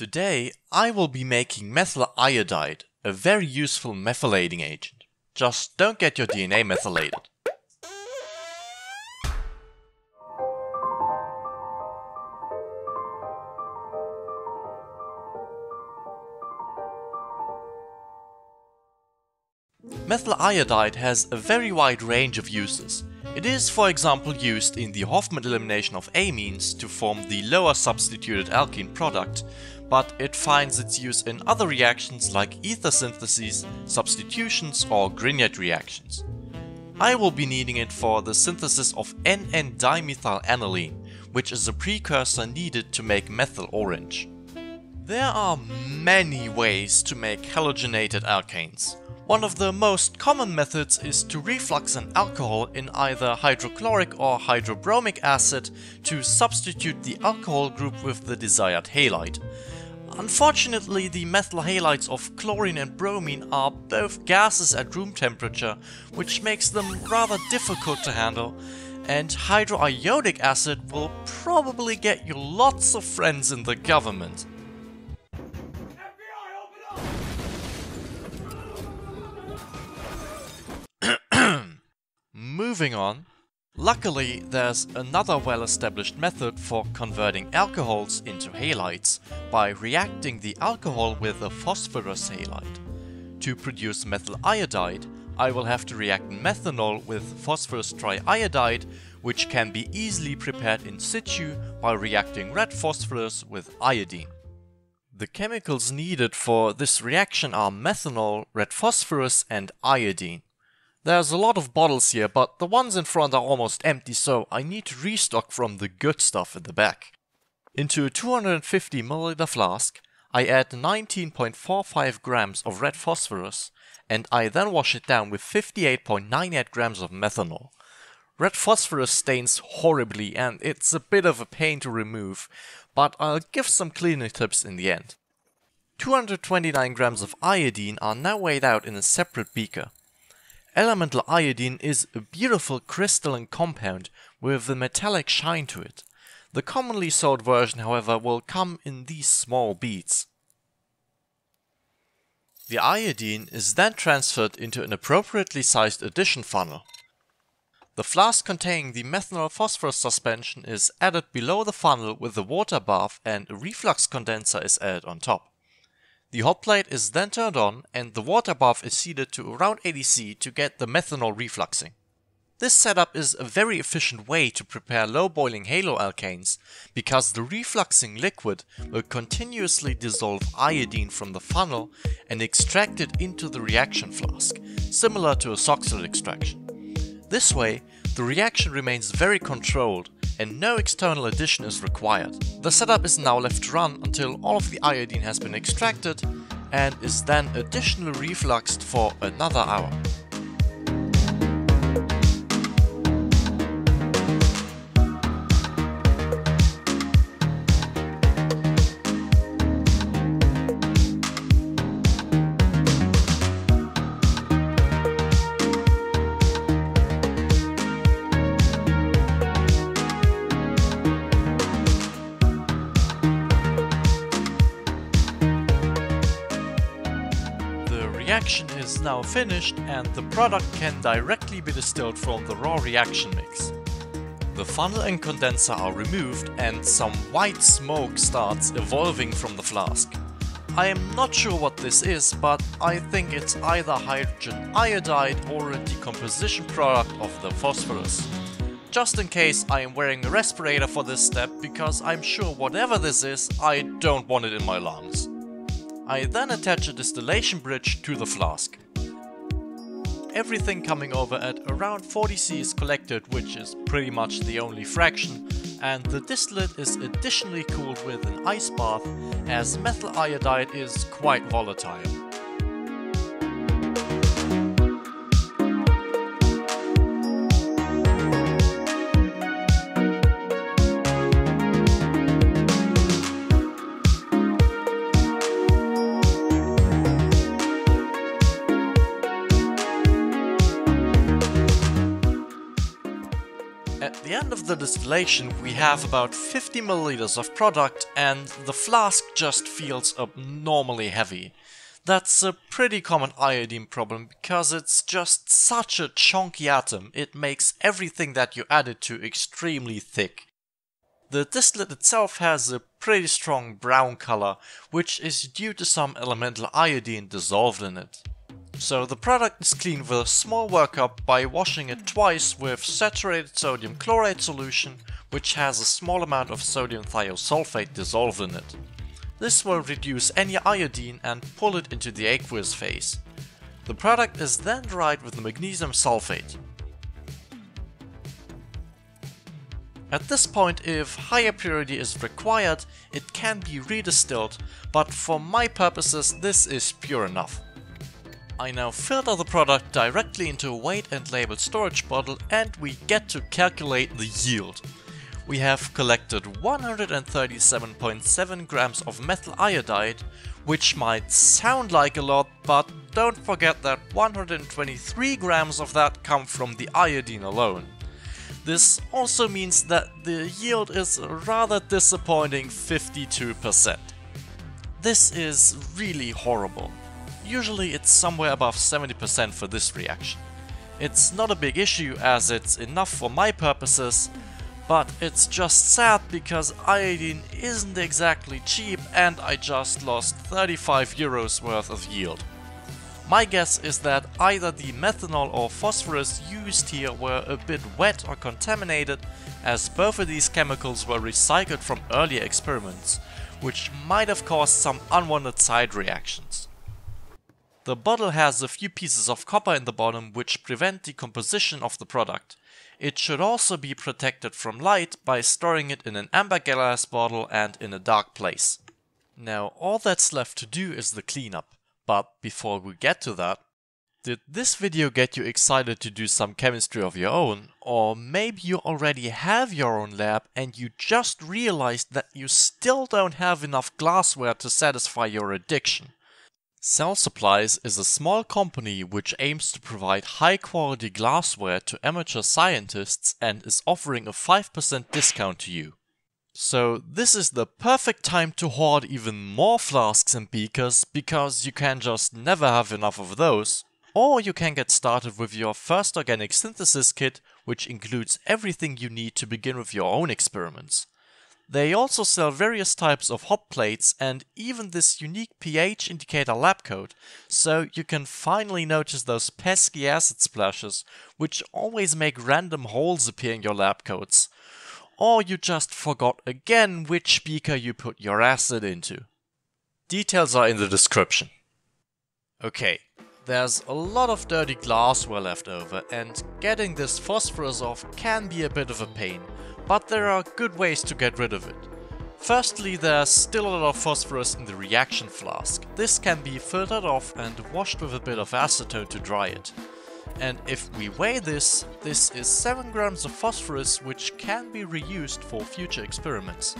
Today I will be making methyl iodide, a very useful methylating agent. Just don't get your DNA methylated. Methyl iodide has a very wide range of uses. It is, for example, used in the Hofmann elimination of amines to form the lower substituted alkene product, but it finds its use in other reactions like ether syntheses, substitutions or Grignard reactions. I will be needing it for the synthesis of NN-dimethyl aniline, which is a precursor needed to make methyl orange. There are many ways to make halogenated alkanes. One of the most common methods is to reflux an alcohol in either hydrochloric or hydrobromic acid to substitute the alcohol group with the desired halide. Unfortunately, the methyl halides of chlorine and bromine are both gases at room temperature, which makes them rather difficult to handle, and hydroiodic acid will probably get you lots of friends in the government. Moving on, luckily there's another well-established method for converting alcohols into halides by reacting the alcohol with a phosphorus halide. To produce methyl iodide, I will have to react methanol with phosphorus triiodide, which can be easily prepared in situ by reacting red phosphorus with iodine. The chemicals needed for this reaction are methanol, red phosphorus and iodine. There's a lot of bottles here, but the ones in front are almost empty, so I need to restock from the good stuff in the back. Into a 250 ml flask, I add 19.45 grams of red phosphorus, and I then wash it down with 58.98 grams of methanol. Red phosphorus stains horribly and it's a bit of a pain to remove, but I'll give some cleaning tips in the end. 229 grams of iodine are now weighed out in a separate beaker. Elemental iodine is a beautiful crystalline compound with a metallic shine to it. The commonly sold version, however, will come in these small beads. The iodine is then transferred into an appropriately sized addition funnel. The flask containing the methanol phosphorus suspension is added below the funnel with a water bath and a reflux condenser is added on top. The hot plate is then turned on and the water bath is heated to around 80 C to get the methanol refluxing. This setup is a very efficient way to prepare low boiling haloalkanes because the refluxing liquid will continuously dissolve iodine from the funnel and extract it into the reaction flask, similar to a Soxhlet extraction. This way, the reaction remains very controlled and no external addition is required. The setup is now left to run until all of the iodine has been extracted and is then additionally refluxed for another hour. Reaction is now finished and the product can directly be distilled from the raw reaction mix. The funnel and condenser are removed and some white smoke starts evolving from the flask. I am not sure what this is, but I think it's either hydrogen iodide or a decomposition product of the phosphorus. Just in case I am wearing a respirator for this step because I'm sure whatever this is, I don't want it in my lungs. I then attach a distillation bridge to the flask. Everything coming over at around 40 C is collected, which is pretty much the only fraction, and the distillate is additionally cooled with an ice bath as methyl iodide is quite volatile. The end of the distillation we have about 50 milliliters of product and the flask just feels abnormally heavy. That's a pretty common iodine problem because it's just such a chunky atom, it makes everything that you add it to extremely thick. The distillate itself has a pretty strong brown color, which is due to some elemental iodine dissolved in it. So the product is cleaned with a small workup by washing it twice with saturated sodium chloride solution, which has a small amount of sodium thiosulfate dissolved in it. This will reduce any iodine and pull it into the aqueous phase. The product is then dried with the magnesium sulfate. At this point, if higher purity is required, it can be redistilled, but for my purposes this is pure enough. I now filter the product directly into a weighed and labeled storage bottle and we get to calculate the yield we have collected 137.7 grams of methyl iodide, which might sound like a lot, but don't forget that 123 grams of that come from the iodine alone. This also means that the yield is a rather disappointing 52%. This is really horrible. Usually it's somewhere above 70% for this reaction. It's not a big issue as it's enough for my purposes, but it's just sad because iodine isn't exactly cheap and I just lost 35 euros worth of yield. My guess is that either the methanol or phosphorus used here were a bit wet or contaminated as both of these chemicals were recycled from earlier experiments, which might have caused some unwanted side reactions. The bottle has a few pieces of copper in the bottom which prevent decomposition of the product, it should also be protected from light by storing it in an amber glass bottle and in a dark place. Now all that's left to do is the cleanup, but before we get to that, did this video get you excited to do some chemistry of your own? Or maybe you already have your own lab and you just realized that you still don't have enough glassware to satisfy your addiction. Cell Supplies is a small company which aims to provide high quality glassware to amateur scientists and is offering a 5% discount to you. So this is the perfect time to hoard even more flasks and beakers because you can just never have enough of those. Or you can get started with your first organic synthesis kit which includes everything you need to begin with your own experiments. They also sell various types of hot plates and even this unique pH indicator lab coat, so you can finally notice those pesky acid splashes, which always make random holes appear in your lab coats. Or you just forgot again which beaker you put your acid into. Details are in the description. Okay, there's a lot of dirty glassware left over and getting this phosphorus off can be a bit of a pain, but there are good ways to get rid of it. Firstly, there's still a lot of phosphorus in the reaction flask. This can be filtered off and washed with a bit of acetone to dry it. And if we weigh this, this is 7 grams of phosphorus which can be reused for future experiments.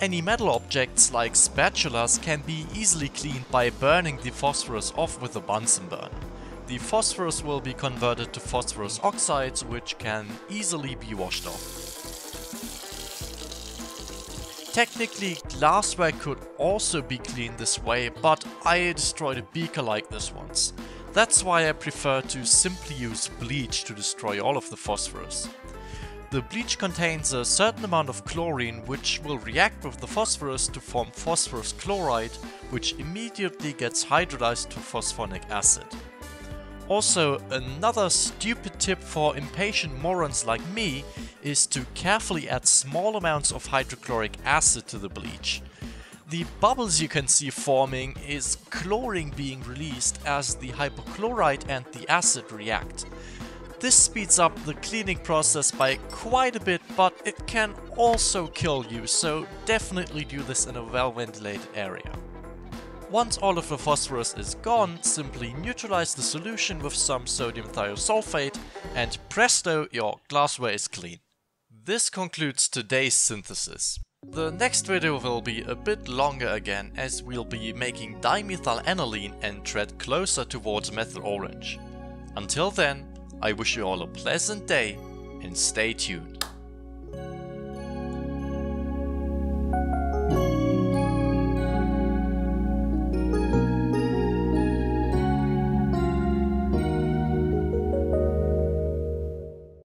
Any metal objects like spatulas can be easily cleaned by burning the phosphorus off with a Bunsen burner the phosphorus will be converted to phosphorus oxides, which can easily be washed off. Technically, glassware could also be cleaned this way, but I destroyed a beaker like this once. That's why I prefer to simply use bleach to destroy all of the phosphorus. The bleach contains a certain amount of chlorine which will react with the phosphorus to form phosphorus chloride, which immediately gets hydrolyzed to phosphonic acid. Also, another stupid tip for impatient morons like me is to carefully add small amounts of hydrochloric acid to the bleach. The bubbles you can see forming is chlorine being released as the hypochlorite and the acid react. This speeds up the cleaning process by quite a bit, but it can also kill you, so definitely do this in a well ventilated area. Once all of the phosphorus is gone, simply neutralize the solution with some sodium thiosulfate and presto, your glassware is clean. This concludes today's synthesis. The next video will be a bit longer again as we'll be making dimethyl aniline and tread closer towards methyl orange. Until then, I wish you all a pleasant day and stay tuned.